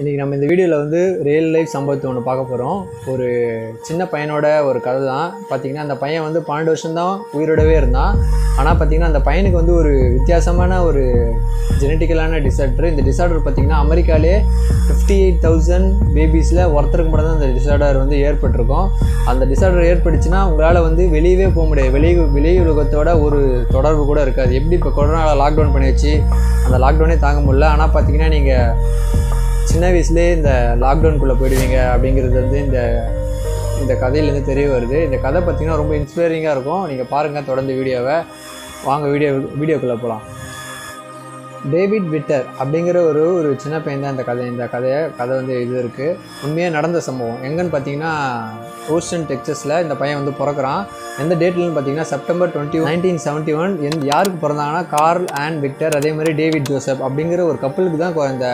இன்றைக்கி நம்ம இந்த வீடியோவில் வந்து ரியல் லைஃப் சம்பவத்தை ஒன்று பார்க்க போகிறோம் ஒரு சின்ன பையனோட ஒரு கதை தான். பார்த்திங்கன்னா அந்த பையன் வந்து பன்னெண்டு வருஷம்தான் உயிரோடவே இருந்தான். ஆனால் பார்த்திங்கன்னா அந்த பையனுக்கு வந்து ஒரு வித்தியாசமான ஒரு ஜெனட்டிக்கலான டிசார்டர் இந்த டிசார்டர் பார்த்திங்கன்னா அமெரிக்காலே ஃபிஃப்டி எயிட் தௌசண்ட் பேபிஸில் ஒருத்தருக்கு மட்டும் தான் அந்த டிசார்டர் வந்து ஏற்பட்டிருக்கும். அந்த டிசார்டர் ஏற்பட்டுச்சுன்னா உங்களால் வந்து வெளியவே போக முடியாது. வெளி வெளி உலகத்தோட ஒரு தொடர்பு கூட இருக்காது. எப்படி இப்போ கொரோனாவில் லாக்டவுன் பண்ணி வச்சு அந்த லாக்டவுனே தாங்க முடியல. ஆனால் பார்த்தீங்கன்னா நீங்கள் சின்ன வயசுலேயே இந்த லாக்டவுனுக்குள்ளே போயிடுவீங்க அப்படிங்கிறது வந்து இந்த இந்த கதையிலேருந்து தெரிய வருது. இந்த கதை பார்த்திங்கன்னா ரொம்ப இன்ஸ்பைரிங்காக இருக்கும். நீங்கள் பாருங்கள் தொடர்ந்து வீடியோவை. வாங்க வீடியோ வீடியோக்குள்ளே போகலாம் டேவிட் விட்டர் அப்படிங்கிற ஒரு ஒரு சின்ன பையன் தான் இந்த கதை. இந்த கதையை கதை வந்து இது இருக்குது உண்மையாக நடந்த சம்பவம். எங்கன்னு பார்த்தீங்கன்னா ஹூஸ்டன் டெக்ஸஸில் இந்த பையன் வந்து பிறக்கிறான். எந்த டேட்லன்னு பார்த்தீங்கன்னா September twenty nineteen seventy one எந் யாருக்கு பிறந்தாங்கன்னா கார்ல் அண்ட் விக்டர் அதே மாதிரி டேவிட் ஜோசப் அப்படிங்கிற ஒரு கப்பலுக்கு தான் இந்த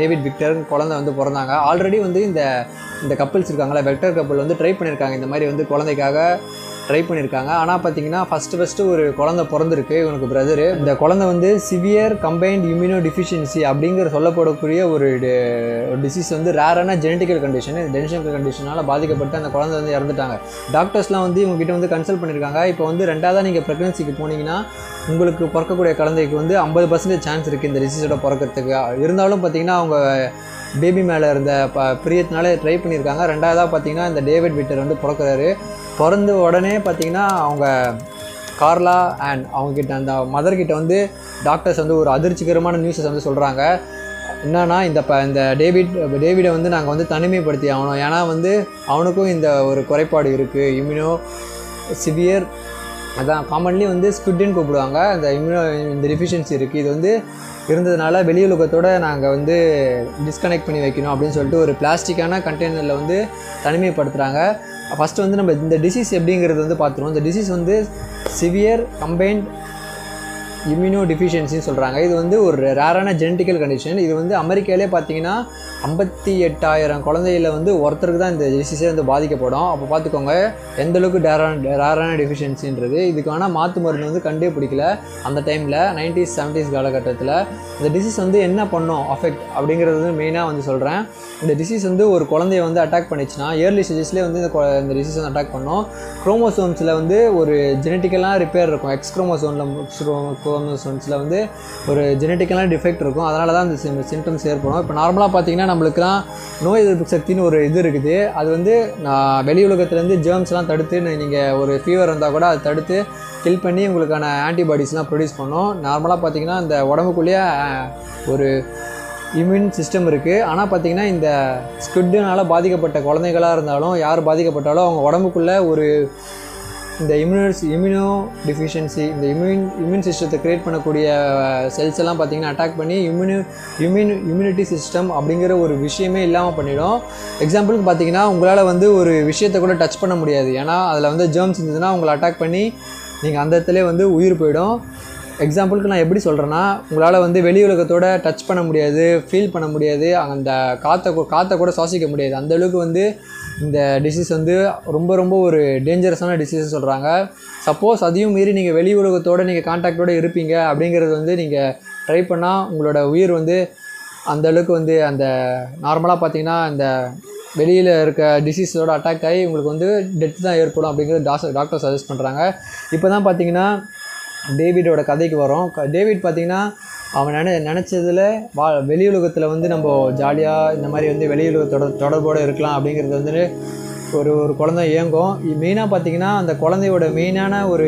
டேவிட் விக்டர் குழந்தை வந்து பிறந்தாங்க. ஆல்ரெடி வந்து இந்த இந்த கப்பல்ஸ் இருக்காங்களா வெக்டர் கப்பல் வந்து ட்ரை பண்ணியிருக்காங்க. இந்த மாதிரி வந்து குழந்தைக்காக ட்ரை பண்ணியிருக்காங்க ஆனால் பார்த்தீங்கன்னா ஃபஸ்ட்டு ஃபஸ்ட்டு ஒரு குழந்தை பிறந்திருக்கு இவனுக்கு பிரதரு இந்த குழந்தை வந்து சிவியர் கம்பைன்ட் இம்யூனோ டிஃபிஷியன்சி அப்படிங்கிற சொல்லப்படக்கூடிய ஒரு டிசீஸ் வந்து ரேரான ஜெனட்டிக்கல் கண்டிஷன் இந்த ஜெனட்டிக்கல் கண்டிஷனால் பாதிக்கப்பட்டு அந்த குழந்தை வந்து இறந்துட்டாங்க. டாக்டர்ஸ்லாம் வந்து இவங்ககிட்ட வந்து கன்சல்ட் பண்ணியிருக்காங்க இப்போ வந்து ரெண்டாவதாக நீங்கள் ப்ரெக்னன்சிக்கு போனீங்கன்னா உங்களுக்கு பிறக்கக்கூடிய குழந்தைக்கு வந்து ஐம்பது பர்சன்டேஜ் சான்ஸ் இருக்குது இந்த டிசீஸோட பிறக்கிறதுக்கு. இருந்தாலும் பார்த்தீங்கன்னா அவங்க பேபி மேலே இருந்த ப பிரியத்தினால ட்ரை பண்ணியிருக்காங்க ரெண்டாவதாக பார்த்தீங்கன்னா இந்த டேவிட் விட்டர் வந்து பிறக்கிறாரு. பிறந்த உடனே பார்த்தீங்கன்னா அவங்க கார்லா அண்ட் அவங்கக்கிட்ட அந்த மதர்கிட்ட வந்து டாக்டர்ஸ் வந்து ஒரு அதிர்ச்சிகரமான நியூஸஸ் வந்து சொல்கிறாங்க என்னன்னா இந்த ப இந்த டேவிட் டேவிடை வந்து நாங்கள் வந்து தனிமைப்படுத்தி ஆகணும். ஏன்னா வந்து அவனுக்கும் இந்த ஒரு குறைபாடு இருக்குது இம்யூனோ சிவியர் அதான் காமன்லி வந்து ஸ்குட்டுன்னு கூப்பிடுவாங்க. அந்த இம்யூனோ இந்த டெஃபிஷியன்சி இருக்குது இது வந்து இருந்ததுனால வெளியுலகத்தோடு நாங்கள் வந்து டிஸ்கனெக்ட் பண்ணி வைக்கணும் அப்படின்னு சொல்லிட்டு ஒரு பிளாஸ்டிக்கான கண்டெய்னரில் வந்து தனிமைப்படுத்துகிறாங்க ஃபஸ்ட்டு வந்து நம்ம இந்த டிசீஸ் எப்படிங்கிறது வந்து பார்த்துருவோம். இந்த டிசீஸ் வந்து சிவியர் கம்பைன்ட் இம்யூனோ டிஃபிஷியன்சின்னு சொல்கிறாங்க இது வந்து ஒரு ரேரான ஜெனட்டிக்கல் கண்டிஷன் இது வந்து அமெரிக்காலே பார்த்தீங்கன்னா ஐம்பத்தி எட்டாயிரம் குழந்தையில வந்து ஒருத்தருக்கு தான் இந்த டிசீஸே வந்து பாதிக்கப்படும். அப்போ பார்த்துக்கோங்க எந்த அளவுக்கு டேரான ரேரான டிஃபிஷியன்சின்றது இதுக்கான மாற்று மருந்து வந்து கண்டே பிடிக்கல அந்த டைமில் நைன்டிஸ் செவன்டிஸ் காலகட்டத்தில். இந்த டிசீஸ் வந்து என்ன பண்ணும்? அஃபெக்ட் அப்படிங்கிறது வந்து மெயினாக வந்து சொல்கிறேன் இந்த டிசீஸ் வந்து ஒரு குழந்தைய வந்து அட்டாக் பண்ணிச்சுன்னா இயர்லி ஸ்டேஜஸ்லேயே வந்து இந்த இந்த டிசீஸ் வந்து அட்டாக் பண்ணும். குரோமோசோம்ஸில் வந்து ஒரு ஜெனட்டிக்கலாக ரிப்பேர் இருக்கும். எக்ஸ் குரோமோசோமில் குரோமோசோம்ஸில் வந்து ஒரு ஜெனட்டிக்கலாக டிஃபெக்ட் இருக்கும். அதனால தான் அந்த சிம்டம்ஸ் ஏற்படும். இப்போ நார்மலாக பார்த்தீங்கன்னா நம்மளுக்குலாம் நோய் எதிர்ப்பு சக்தின்னு ஒரு இது இருக்குது. அது வந்து நான் வெளி உலகத்துலேருந்து ஜேர்ம்ஸ்லாம் தடுத்து நீங்கள் ஒரு ஃபீவர் இருந்தால் கூட அதை தடுத்து கில் பண்ணி உங்களுக்கான ஆன்டிபாடிஸ்லாம் ப்ரொடியூஸ் பண்ணும். நார்மலாக பார்த்தீங்கன்னா இந்த உடம்புக்குள்ளேயே ஒரு இம்யூன் சிஸ்டம் இருக்குது ஆனால் பார்த்தீங்கன்னா இந்த ஸ்குட்டுனால பாதிக்கப்பட்ட குழந்தைகளாக இருந்தாலும் யார் பாதிக்கப்பட்டாலும் அவங்க உடம்புக்குள்ளே ஒரு இந்த இம்யூனஸ் இம்யூனோ டிஃபிஷியன்சி இந்த இம்யூன் இம்யூன் சிஸ்டத்தை க்ரியேட் பண்ணக்கூடிய uh, செல்ஸ் எல்லாம் பார்த்தீங்கன்னா அட்டாக் பண்ணி இம்யூனி இம்யூன் இம்யூனிட்டி சிஸ்டம் அப்படிங்கிற ஒரு விஷயமே இல்லாமல் பண்ணிடும். எக்ஸாம்பிளுக்கு பார்த்தீங்கன்னா உங்களால் வந்து ஒரு விஷயத்தை கூட டச் பண்ண முடியாது. ஏன்னா அதில் வந்து ஜேர்ம்ஸ் இருந்ததுன்னா உங்களை அட்டாக் பண்ணி நீங்கள் அந்த இடத்துல வந்து உயிர் போயிடும். எக்ஸாம்பிளுக்கு நான் எப்படி சொல்கிறேன்னா உங்களால் வந்து வெளி உலகத்தோட டச் பண்ண முடியாது ஃபீல் பண்ண முடியாது அந்த காற்றை கூ- காற்றை கூட சுவாசிக்க முடியாது. அந்த அளவுக்கு வந்து இந்த டிசீஸ் வந்து ரொம்ப ரொம்ப ஒரு டேஞ்சரஸான டிசீஸ் சொல்கிறாங்க சப்போஸ் அதையும் மீறி நீங்கள் வெளி உலகத்தோடு நீங்கள் காண்டாக்டோடு இருப்பீங்க அப்படிங்கிறது வந்து நீங்கள் ட்ரை பண்ணால் உங்களோட உயிர் வந்து அந்த அளவுக்கு வந்து அந்த நார்மலாக பார்த்தீங்கன்னா இந்த வெளியில் இருக்க டிசீஸோட அட்டாக் ஆகி உங்களுக்கு வந்து டெத் தான் ஏற்படும் அப்படிங்கிறது டாக்டர் டாக்டர் சஜஸ்ட் பண்ணுறாங்க இப்போ தான் பார்த்தீங்கன்னா டேவிடோட கதைக்கு வரும். க- டேவிட் பார்த்திங்கன்னா அவன் நினை நினச்சதில் வா வெளியுலகத்தில் வந்து நம்ம ஜாலியாக இந்த மாதிரி வந்து வெளியுலகத்தோட தொடர்போடு இருக்கலாம் அப்படிங்கிறது வந்து ஒரு ஒரு குழந்தை இயங்கும். மெயினாக பார்த்தீங்கன்னா அந்த குழந்தையோட மெயினான ஒரு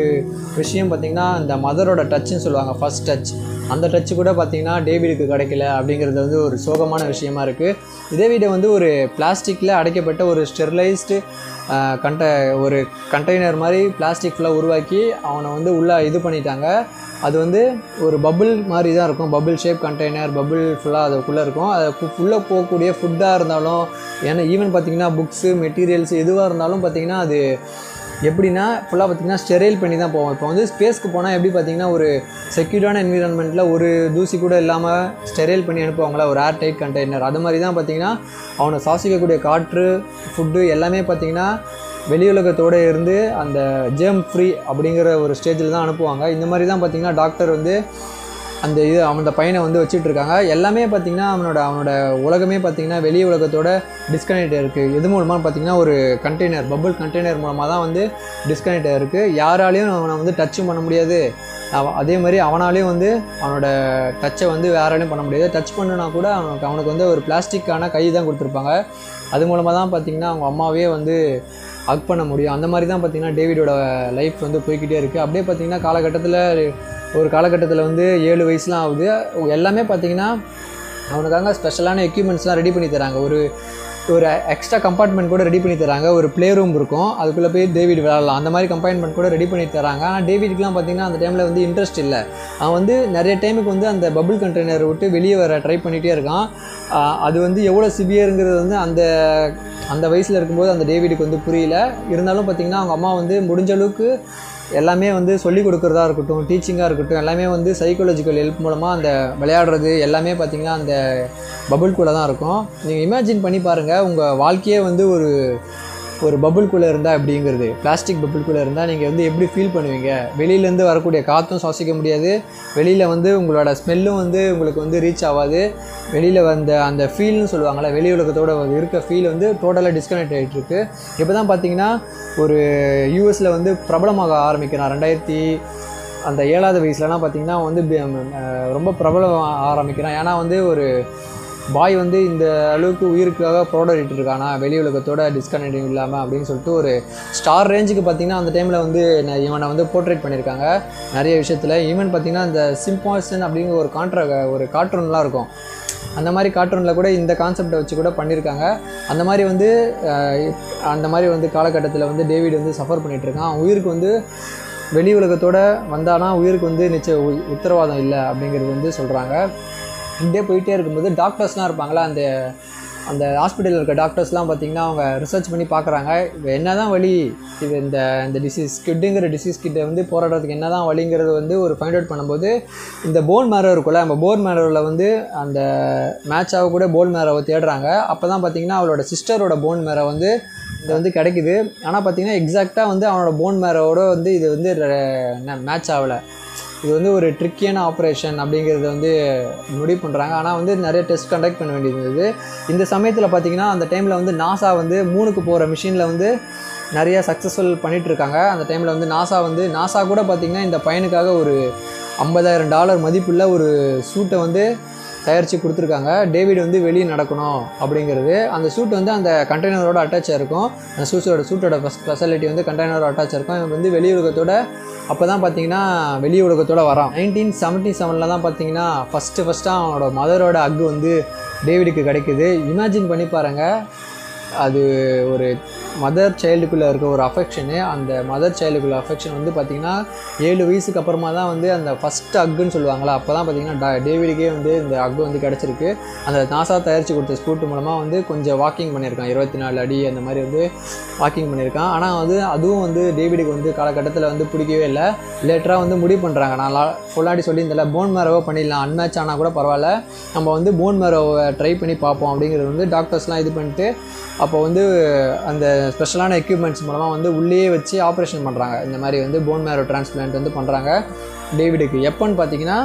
விஷயம் பார்த்தீங்கன்னா அந்த மதரோட டச்சுன்னு சொல்லுவாங்க. ஃபர்ஸ்ட் டச் அந்த டச் கூட பார்த்தீங்கன்னா டேவிடுக்கு கிடைக்கல அப்படிங்கிறது வந்து ஒரு சோகமான விஷயமா இருக்குது இதே வீடை வந்து ஒரு பிளாஸ்டிக்கில் அடைக்கப்பட்ட ஒரு ஸ்டெர்லைஸ்டு கண்ட ஒரு கண்டெய்னர் மாதிரி பிளாஸ்டிக் ஃபுல்லாக உருவாக்கி அவனை வந்து உள்ளே இது பண்ணிட்டாங்க. அது வந்து ஒரு பபுள் மாதிரி தான் இருக்கும். பபுள் ஷேப் கண்டெய்னர் பபுள் ஃபுல்லாக அதுக்குள்ளே இருக்கும். அது ஃபுல்லாக போகக்கூடிய ஃபுட்டாக இருந்தாலும் ஏன்னா ஈவன் பார்த்திங்கன்னா புக்ஸு மெட்டீரியல்ஸ் எதுவாக இருந்தாலும் பார்த்தீங்கன்னா அது எப்படின்னா ஃபுல்லாக பார்த்தீங்கன்னா ஸ்டெரைல் பண்ணி தான் போவோம். இப்போ வந்து ஸ்பேஸ்க்கு போனால் எப்படி பார்த்தீங்கன்னா ஒரு செக்யூர்டான என்விரான்மெண்ட்டில் ஒரு தூசி கூட இல்லாமல் ஸ்டெரைல் பண்ணி அனுப்புவாங்களா? ஒரு ஏர் டைட் கண்டெய்னர் அது மாதிரி தான் பார்த்தீங்கன்னா அவனை சுவாசிக்கக்கூடிய காற்று ஃபுட்டு எல்லாமே பார்த்தீங்கன்னா வெளியுலகத்தோடு இருந்து அந்த ஜேம் ஃப்ரீ அப்படிங்கிற ஒரு ஸ்டேஜில் தான் அனுப்புவாங்க. இந்த மாதிரி தான் பார்த்திங்கன்னா டாக்டர் வந்து அந்த இது அந்த பையனை வந்து வச்சுட்டு இருக்காங்க எல்லாமே பார்த்தீங்கன்னா அவனோட அவனோட உலகமே பார்த்தீங்கன்னா வெளி உலகத்தோட டிஸ்கனெக்ட் இருக்குது எது மூலமாக பார்த்தீங்கன்னா ஒரு கண்டெய்னர் பபுள் கண்டெய்னர் மூலமாக தான் வந்து டிஸ்கனெக்ட் இருக்குது யாராலையும் அவனை வந்து டச்சும் பண்ண முடியாது. அதே மாதிரி அவனாலையும் வந்து அவனோட டச்சை வந்து வேறாலையும் பண்ண முடியாது. டச் பண்ணுனா கூட அவனுக்கு அவனுக்கு வந்து ஒரு பிளாஸ்டிக்கான கை தான் கொடுத்துருப்பாங்க. அது மூலமாக தான் பார்த்தீங்கன்னா அவங்க அம்மாவே வந்து ஹக் பண்ண முடியும். அந்த மாதிரி தான் பார்த்தீங்கன்னா டேவிடோட லைஃப் வந்து போய்க்கிட்டே இருக்குது அப்படியே பார்த்தீங்கன்னா காலகட்டத்தில் ஒரு காலகட்டத்தில் வந்து ஏழு வயசுலாம் ஆகுது. எல்லாமே பார்த்தீங்கன்னா அவனுக்காக ஸ்பெஷலான எக்யூப்மெண்ட்ஸ்லாம் ரெடி பண்ணி தராங்க. ஒரு ஒரு எக்ஸ்ட்ரா கம்பார்ட்மெண்ட் கூட ரெடி பண்ணி தராங்க. ஒரு ப்ளே ரூம் இருக்கும். அதுக்குள்ளே போய் டேவிட் விளாட்லாம் அந்த மாதிரி கம்பார்ட்மெண்ட் கூட ரெடி பண்ணி தராங்க. ஆனால் டேவிட்க்குலாம் பார்த்தீங்கன்னா அந்த டைமில் வந்து இன்ட்ரெஸ்ட் இல்லை. அவன் வந்து நிறைய டைமுக்கு வந்து அந்த பபுள் கண்டெய்னர் விட்டு வெளியே வர ட்ரை பண்ணிகிட்டே இருக்கான். அது வந்து எவ்வளோ சிவியருங்கிறது வந்து அந்த அந்த வயசில் இருக்கும்போது அந்த டேவிடுக்கு வந்து புரியல. இருந்தாலும் பார்த்தீங்கன்னா அவங்க அம்மா வந்து முடிஞ்ச அளவுக்கு எல்லாமே வந்து சொல்லிக் கொடுக்குறதா இருக்கட்டும் டீச்சிங்காக இருக்கட்டும் எல்லாமே வந்து சைக்காலஜிக்கல் ஹெல்ப் மூலமாக அந்த விளையாடுறது எல்லாமே பார்த்தீங்கன்னா அந்த பபுள் கூட தான் இருக்கும். நீங்கள் இமேஜின் பண்ணி பாருங்கள் உங்கள் வாழ்க்கையே வந்து ஒரு ஒரு பபுள்குள்ளே இருந்தால் அப்படிங்கிறது பிளாஸ்டிக் பபுள்குள்ளே இருந்தால் நீங்கள் வந்து எப்படி ஃபீல் பண்ணுவீங்க? வெளியிலேருந்து வரக்கூடிய காற்றும் சுவாசிக்க முடியாது. வெளியில் வந்து உங்களோட ஸ்மெல்லும் வந்து உங்களுக்கு வந்து ரீச் ஆகாது. வெளியில் வந்த அந்த ஃபீல்னு சொல்லுவாங்கள்ல வெளி உலகத்தோட இருக்க ஃபீல் வந்து டோட்டலாக டிஸ்கனெக்ட் ஆகிட்டு இருக்கு இப்போ தான் பார்த்தீங்கன்னா ஒரு யூஎஸில் வந்து பிரபலமாக ஆரம்பிக்கிறான். ரெண்டாயிரத்தி அந்த ஏழாவது வயசுலலாம் பார்த்திங்கன்னா வந்து ரொம்ப பிரபலம் ஆரம்பிக்கிறான். ஏன்னா வந்து ஒரு பாய் வந்து இந்த அளவுக்கு உயிருக்காக போராடிட்டு இருக்கானா வெளி உலகத்தோட டிஸ்கனெக்டிங் இல்லாமல் அப்படின்னு சொல்லிட்டு ஒரு ஸ்டார் ரேஞ்சுக்கு பார்த்தீங்கன்னா அந்த டைமில் வந்து ந- இவனை வந்து போர்ட்ரேட் பண்ணியிருக்காங்க. நிறைய விஷயத்தில். ஈவன் பார்த்தீங்கன்னா இந்த சிம்பாசன் அப்படிங்கிற ஒரு கான்ட்ரா ஒரு கார்ட்டூன்லாம் இருக்கும். அந்த மாதிரி கார்ட்டூனில் கூட இந்த கான்செப்டை வச்சு கூட பண்ணியிருக்காங்க. அந்த மாதிரி வந்து அந்த மாதிரி வந்து காலகட்டத்தில் வந்து டேவிட் வந்து சஃபர் பண்ணிகிட்ருக்கான் இருக்கான் உயிருக்கு வந்து வெளி உலகத்தோட வந்தானா உயிருக்கு வந்து நிச்சய உத்தரவாதம் இல்லை அப்படிங்கிறது வந்து சொல்கிறாங்க இப்படியே போயிட்டே இருக்கும்போது டாக்டர்ஸ்லாம் இருப்பாங்களா? அந்த அந்த ஹாஸ்பிட்டலில் இருக்க டாக்டர்ஸ்லாம் பார்த்தீங்கன்னா அவங்க ரிசர்ச் பண்ணி பார்க்குறாங்க. இப்போ என்ன தான் வழி இது இந்த இந்த டிசீஸ் கிட்டுங்கிற டிசீஸ் கிட்ட வந்து போராடுறதுக்கு என்ன தான் வழிங்கிறது வந்து ஒரு ஃபைண்ட் அவுட் பண்ணும்போது இந்த போன் மேரோ இருக்குல்ல நம்ம போன் மேரோவில் வந்து அந்த மேட்சாக கூட போன் மேரோவை தேடுறாங்க. அப்போ தான் பார்த்தீங்கன்னா அவளோட சிஸ்டரோட போன் மேரோ வந்து இது வந்து கிடைக்குது. ஆனால் பார்த்தீங்கன்னா எக்ஸாக்டாக வந்து அவனோட போன் மேரோட வந்து இது வந்து மேட்ச் ஆகலை. இது வந்து ஒரு ட்ரிக்கியான ஆப்ரேஷன் அப்படிங்கிறத வந்து முடிவு பண்ணுறாங்க ஆனால் வந்து நிறைய டெஸ்ட் கண்டக்ட் பண்ண வேண்டியது இருந்தது இந்த சமயத்தில் பார்த்தீங்கன்னா அந்த டைமில் வந்து நாசா வந்து மூணுக்கு போகிற மிஷினில் வந்து நிறைய சக்ஸஸ்ஃபுல் பண்ணிகிட்ருக்காங்க அந்த டைமில் வந்து நாசா வந்து நாசா கூட பார்த்திங்கன்னா இந்த பையனுக்காக ஒரு ஐம்பதாயிரம் டாலர் மதிப்புள்ள ஒரு சூட்டை வந்து தயாரித்து கொடுத்துருக்காங்க. டேவிட் வந்து வெளியே நடக்கணும் அப்படிங்கிறது. அந்த சூட் வந்து அந்த கண்டெய்னரோட அட்டாச்சாக இருக்கும். அந்த சூட்டோட சூட்டோட ஃபெசிலிட்டி வந்து கண்டெய்னரோட அட்டாச் இருக்கும். இவன் வந்து வெளியுலகத்தோட அப்போ தான் பார்த்தீங்கன்னா வெளி உலகத்தோடு வரான். நைன்டீன் செவன்ட்டி செவனில் தான் பார்த்தீங்கன்னா ஃபஸ்ட்டு ஃபஸ்ட்டாக அவனோட மதரோட அக்கு வந்து டேவிடுக்கு கிடைக்குது. இமேஜின் பண்ணி பாருங்கள் அது ஒரு மதர் சைல்டுக்குள்ளே இருக்க ஒரு அஃபெக்ஷனு அந்த மதர் சைல்டுக்குள்ள அஃபெக்ஷன் வந்து பார்த்திங்கன்னா ஏழு வயசுக்கு அப்புறமா தான் வந்து அந்த ஃபஸ்ட் அக்குன்னு சொல்லுவாங்களா அப்போ தான் பார்த்தீங்கன்னா டா டேவிடுக்கே வந்து இந்த அக்கு வந்து கிடச்சிருக்கு. அந்த நாசா தயாரித்து கொடுத்த ஸ்கூட்டு மூலமாக வந்து கொஞ்சம் வாக்கிங் பண்ணியிருக்கான். இருபத்தி நாலு அடி அந்த மாதிரி வந்து வாக்கிங் பண்ணியிருக்கான். ஆனால் வந்து அதுவும் வந்து டேவிடுக்கு வந்து காலகட்டத்தில் வந்து பிடிக்கவே இல்லை. லேட்டராக வந்து முடிவு பண்ணுறாங்க நான் ஃபுல்லாடி சொல்லியிருந்தல போன் மேரோவை பண்ணிடலாம். அன்மேட்ச் ஆனால் கூட பரவாயில்ல. நம்ம வந்து போன் மேரோவை ட்ரை பண்ணி பார்ப்போம் அப்படிங்கிறது வந்து டாக்டர்ஸ்லாம் இது பண்ணிட்டு அப்போ வந்து அந்த ஸ்பெஷலான எக்யூப்மெண்ட்ஸ் மூலமாக வந்து உள்ளேயே வச்சு ஆப்ரேஷன் பண்ணுறாங்க இந்த மாதிரி வந்து போன் மேரோ டிரான்ஸ்பிளான்ட் வந்து பண்ணுறாங்க டேவிடுக்கு. எப்போன்னு பார்த்தீங்கன்னா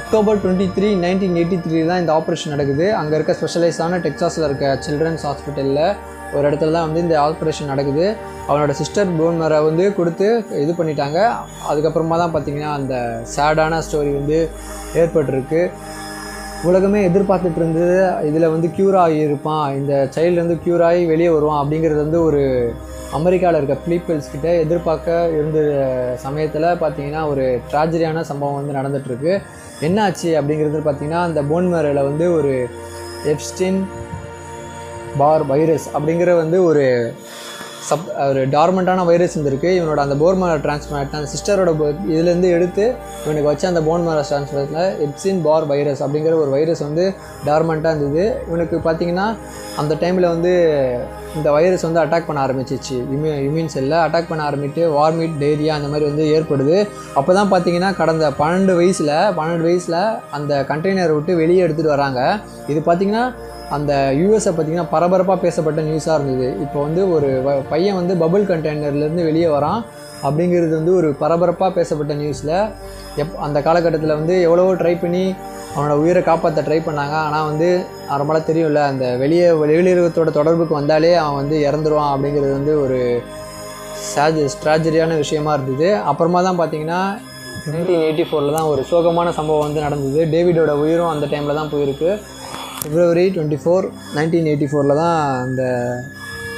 October twenty three nineteen eighty three தான் இந்த ஆப்ரேஷன் நடக்குது. அங்கே இருக்க ஸ்பெஷலைஸான டெக்ஸாஸில் இருக்க சில்ட்ரன்ஸ் ஹாஸ்பிட்டலில் ஒரு இடத்துல தான் வந்து இந்த ஆப்ரேஷன் நடக்குது. அவனோட சிஸ்டர் போன் மேரை வந்து கொடுத்து இது பண்ணிட்டாங்க. அதுக்கப்புறமா தான் பார்த்தீங்கன்னா அந்த சேடான ஸ்டோரி வந்து ஏற்பட்டிருக்கு. உலகமே எதிர்பார்த்துட்டு இருந்தது இதில் வந்து க்யூர் ஆகி இருப்பான் இந்த சைல்டுலேருந்து க்யூர் ஆகி வெளியே வருவான் அப்படிங்கிறது வந்து ஒரு அமெரிக்காவில் இருக்க பீப்பிள்ஸ் கிட்ட எதிர்பார்க்க இருந்த சமயத்தில் பார்த்தீங்கன்னா ஒரு ட்ராஜடியான சம்பவம் வந்து நடந்துகிட்ருக்கு என்ன ஆச்சு அப்படிங்கிறது பார்த்தீங்கன்னா அந்த போன்மேரில் வந்து ஒரு எப்ஸ்டின் பார் வைரஸ் அப்படிங்கிற வந்து ஒரு சப் ஒரு டார்மெண்ட்டான வைரஸ் இருந்திருக்கு. இவனோட அந்த போர் மேரோ டிரான்ஸ்பிளான்ட் அந்த சிஸ்டரோட இதுலேருந்து எடுத்து இவனுக்கு வச்ச அந்த போன் மேரோ டிரான்ஸ்பிளான்ட்டில் எப்சின் பார் வைரஸ் அப்படிங்கிற ஒரு வைரஸ் வந்து டார்மெண்ட்டாக இருந்தது. இவனுக்கு பார்த்தீங்கன்னா அந்த டைமில் வந்து இந்த வைரஸ் வந்து அட்டாக் பண்ண ஆரம்பிச்சிச்சு. இம்யூ இம்யூன் செல்லில் அட்டாக் பண்ண ஆரம்பிட்டு வார்மிட் டேரியா அந்த மாதிரி வந்து ஏற்படுது. அப்போ தான் பார்த்தீங்கன்னா கடந்த பன்னெண்டு வயசில் பன்னெண்டு வயசில் அந்த கண்டெய்னரை விட்டு வெளியே எடுத்துகிட்டு வராங்க. இது பார்த்திங்கன்னா அந்த யூஎஸை பார்த்திங்கன்னா பரபரப்பாக பேசப்பட்ட நியூஸாக இருந்தது. இப்போ வந்து ஒரு வ- பையன் வந்து பபுள் கண்டெய்னர்லேருந்து வெளியே வரான். அப்படிங்கிறது வந்து ஒரு பரபரப்பாக பேசப்பட்ட நியூஸில் எப் அந்த காலகட்டத்தில் வந்து எவ்வளவோ ட்ரை பண்ணி அவனோட உயிரை காப்பாற்ற ட்ரை பண்ணாங்க. ஆனால் வந்து நார்மலாக தெரியும்ல அந்த வெளியே வெளியுலகத்தோட தொடர்புக்கு வந்தாலே அவன் வந்து இறந்துருவான் அப்படிங்கிறது வந்து ஒரு சாஜ் ஸ்ட்ராஜரியான விஷயமா இருந்தது. அப்புறமா தான் பார்த்தீங்கன்னா நைன்டீன் எயிட்டி ஃபோரில் தான் ஒரு சோகமான சம்பவம் வந்து நடந்தது. டேவிடோட உயிரும் அந்த டைமில் தான் போயிருக்கு. February twenty four nineteen eighty ஃபோரில் தான் அந்த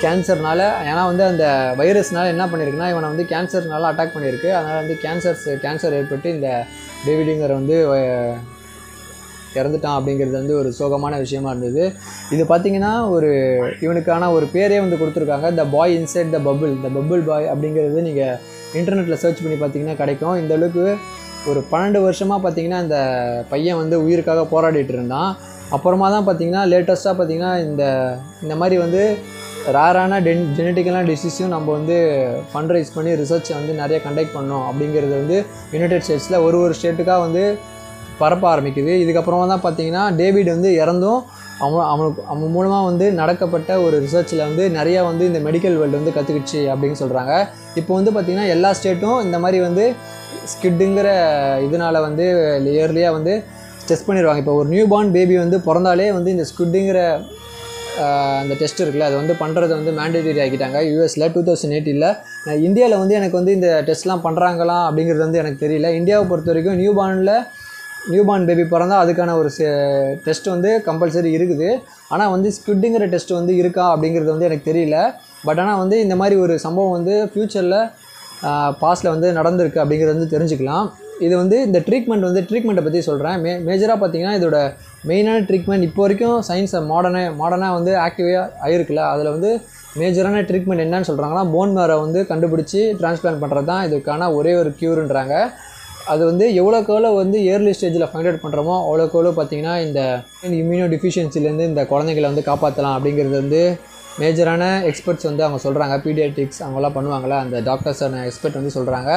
கேன்சர்னால் ஏன்னா வந்து அந்த வைரஸ்னால் என்ன பண்ணியிருக்குன்னா இவனை வந்து கேன்சர்னால அட்டாக் பண்ணியிருக்கு. அதனால் வந்து கேன்சர்ஸ் கேன்சர் ஏற்பட்டு இந்த டேவிடுங்கிற வந்து இறந்துட்டான் அப்படிங்கிறது வந்து ஒரு சோகமான விஷயமா இருந்தது. இது பார்த்தீங்கன்னா ஒரு இவனுக்கான ஒரு பேரே வந்து கொடுத்துருக்காங்க. The boy inside the bubble the bubble boy அப்படிங்கிறது நீங்கள் இன்டர்நெட்டில் சர்ச் பண்ணி பார்த்தீங்கன்னா கிடைக்கும். இந்த அளவுக்கு ஒரு பன்னெண்டு வருஷமாக பார்த்தீங்கன்னா அந்த பையன் வந்து உயிருக்காக போராடிட்டு இருந்தான். அப்புறமா தான் பார்த்தீங்கன்னா லேட்டஸ்ட்டாக பார்த்தீங்கன்னா இந்த இந்த மாதிரி வந்து ரேரான டென் ஜெனட்டிக்கலான டிசீஸையும் நம்ம வந்து ஃபண்ட்ரைஸ் பண்ணி ரிசர்ச்சை வந்து நிறைய கண்டக்ட் பண்ணோம். அப்படிங்கிறது வந்து யுனைடெட் ஸ்டேட்ஸில் ஒரு ஒரு ஸ்டேட்டுக்காக வந்து பரப்ப ஆரம்பிக்குது. இதுக்கப்புறமா தான் பார்த்தீங்கன்னா டேவிட் வந்து இறந்தும் அவன் அவனுக்கு அவன் மூலமாக வந்து நடக்கப்பட்ட ஒரு ரிசர்ச்சில் வந்து நிறையா வந்து இந்த மெடிக்கல் வேர்ல்டு வந்து கற்றுக்கிச்சு அப்படின்னு சொல்கிறாங்க இப்போ வந்து பார்த்திங்கன்னா எல்லா ஸ்டேட்டும் இந்த மாதிரி வந்து ஸ்கிட்டுங்கிற இதனால் வந்து இயர்லியாக வந்து டெஸ்ட் பண்ணிடுவாங்க இப்போ ஒரு நியூ பார்ன் பேபி வந்து பிறந்தாலே வந்து இந்த ஸ்குட்டுங்கிற அந்த டெஸ்ட் இருக்குல்ல அது வந்து பண்ணுறது வந்து மேண்டேட்டரி ஆக்கிட்டாங்க. யூஎஸில் டூ தௌசண்ட் எயிட்டில் இந்தியாவில் வந்து எனக்கு வந்து இந்த டெஸ்ட்லாம் பண்ணுறாங்களா அப்படிங்கிறது வந்து எனக்கு தெரியல. இந்தியாவை பொறுத்த வரைக்கும் நியூ பார்னில் நியூ பார்ன் பேபி பிறந்தா அதுக்கான ஒரு டெஸ்ட் வந்து கம்பல்சரி இருக்குது. ஆனால் வந்து ஸ்குட்டுங்கிற டெஸ்ட் வந்து இருக்கா அப்படிங்கிறது வந்து எனக்கு தெரியல. பட் ஆனால் வந்து இந்த மாதிரி ஒரு சம்பவம் வந்து ஃப்யூச்சரில் பாஸ்டில் வந்து நடந்திருக்கு அப்படிங்கிறது வந்து தெரிஞ்சுக்கலாம். இது வந்து இந்த ட்ரீட்மெண்ட் வந்து ட்ரீட்மெண்ட்டை பற்றி சொல்கிறேன் மே மேஜராக பார்த்தீங்கன்னா இதோட மெயினான ட்ரீட்மெண்ட் இப்போ வரைக்கும் சயின்ஸை மாடர்னே மாடர்னாக வந்து ஆக்டிவாக ஆகிருக்குல்ல அதில் வந்து மேஜரான ட்ரீட்மெண்ட் என்னன்னு சொல்கிறாங்கன்னா போன் மேரை வந்து கண்டுபிடிச்சி டிரான்ஸ்பிளான்ட் பண்ணுறது தான் இதுக்கான ஒரே ஒரு க்யூருன்றாங்க அது வந்து எவ்வளோக்கு எவ்வளோ வந்து ஏர்லி ஸ்டேஜில் ஃபைண்ட் அவுட் பண்ணுறோமோ அவ்வளோக்கு எவ்வளோ பார்த்தீங்கன்னா இந்த இம்யூனோ டிஃபிஷியன்சிலேருந்து இந்த குழந்தைங்களை வந்து காப்பாற்றலாம் அப்படிங்கிறது வந்து மேஜரான எக்ஸ்பர்ட்ஸ் வந்து அவங்க சொல்கிறாங்க பீடியாட்ரிக்ஸ் அவங்களாம் பண்ணுவாங்களா அந்த டாக்டர்ஸான எக்ஸ்பர்ட் வந்து சொல்கிறாங்க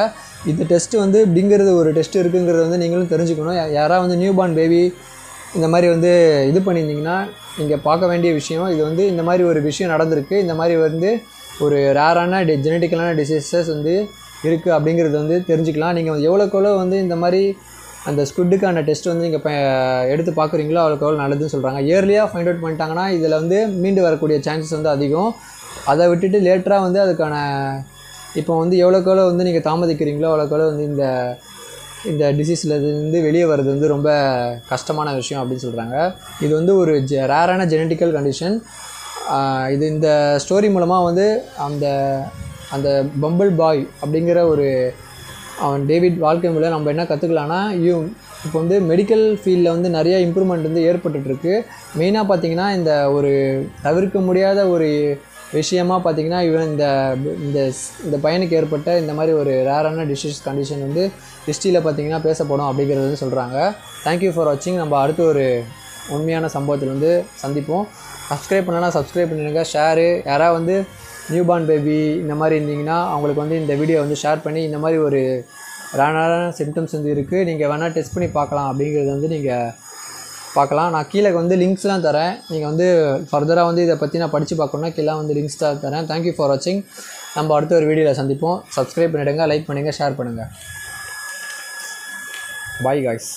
இந்த டெஸ்ட்டு வந்து இப்படிங்கிறது ஒரு டெஸ்ட் இருக்குங்கிறத வந்து நீங்களும் தெரிஞ்சுக்கணும். யாராவது வந்து நியூ பார்ன் பேபி இந்த மாதிரி வந்து இது பண்ணியிருந்தீங்கன்னா நீங்கள் பார்க்க வேண்டிய விஷயம் இது வந்து இந்த மாதிரி ஒரு விஷயம் நடந்திருக்கு. இந்த மாதிரி வந்து ஒரு ரேரான டி ஜெனட்டிக்கலான டிசீசஸ் வந்து இருக்குது அப்படிங்கிறது வந்து தெரிஞ்சுக்கலாம். நீங்கள் எவ்வளோக்கு எவ்வளோ வந்து இந்த மாதிரி அந்த ஸ்குட்டுக்கான டெஸ்ட் வந்து நீங்கள் எடுத்து பார்க்குறீங்களோ அவ்வளோக்கு எவ்வளோ நல்லதுன்னு சொல்கிறாங்க இயர்லியாக ஃபைண்ட் அவுட் பண்ணிட்டாங்கன்னா இதில் வந்து மீண்டு வரக்கூடிய சான்சஸ் வந்து அதிகம். அதை விட்டுட்டு லேட்டராக வந்து அதுக்கான இப்போ வந்து எவ்வளோக்கு எவ்வளோ வந்து நீங்கள் தாமதிக்கிறீங்களோ அவ்வளோக்கு எவ்வளோ வந்து இந்த இந்த டிசீஸில் இருந்து வெளியே வர்றது வந்து ரொம்ப கஷ்டமான விஷயம் அப்படின்னு சொல்கிறாங்க இது வந்து ஒரு ஜெ ரேரான ஜெனட்டிக்கல் கண்டிஷன் இது இந்த ஸ்டோரி மூலமாக வந்து அந்த அந்த பம்பிள் பாய் அப்படிங்கிற ஒரு அவன் டேவிட் வாழ்க்கை முறையில் நம்ம என்ன கற்றுக்கலான்னா யூ இப்போ வந்து மெடிக்கல் ஃபீல்டில் வந்து நிறைய இம்ப்ரூவ்மெண்ட் வந்து ஏற்பட்டுட்ருக்கு மெயினாக பார்த்தீங்கன்னா இந்த ஒரு தவிர்க்க முடியாத ஒரு விஷயமா பார்த்தீங்கன்னா இவன் இந்த இந்த இந்த பையனுக்கு ஏற்பட்ட இந்த மாதிரி ஒரு ரேரான டிசீஸ் கண்டிஷன் வந்து ஹிஸ்ட்ரியில் பார்த்தீங்கன்னா பேசப்படும் அப்படிங்கிறது வந்து சொல்கிறாங்க தேங்க்யூ ஃபார் வாட்சிங் நம்ம அடுத்த ஒரு உண்மையான சம்பவத்தில் வந்து சந்திப்போம். சப்ஸ்கிரைப் பண்ணலன்னா சப்ஸ்கிரைப் பண்ணிடுங்க. ஷேரு யாராவது வந்து நியூ பார்ன் பேபி இந்த மாதிரி இருந்தீங்கன்னா அவங்களுக்கு வந்து இந்த வீடியோ வந்து ஷேர் பண்ணி இந்த மாதிரி ஒரு ரேரான சிம்டம்ஸ் வந்து இருக்குது நீங்கள் வேணால் டெஸ்ட் பண்ணி பார்க்கலாம் அப்படிங்கிறது வந்து நீங்கள் பார்க்கலாம். நான் கீழே வந்து லிங்க்ஸ்லாம் தரேன். நீங்கள் வந்து ஃபர்தராக வந்து இதை பற்றி நான் படித்து பார்க்கணுன்னா கீழே வந்து லிங்க்ஸ் தான் தரேன். தேங்க்யூ ஃபார் வாட்சிங் நம்ம அடுத்த ஒரு வீடியோவில் சந்திப்போம். சப்ஸ்கிரைப் பண்ணிவிடுங்க லைக் பண்ணுங்கள் ஷேர் பண்ணுங்கள் பாய் காய்ஸ்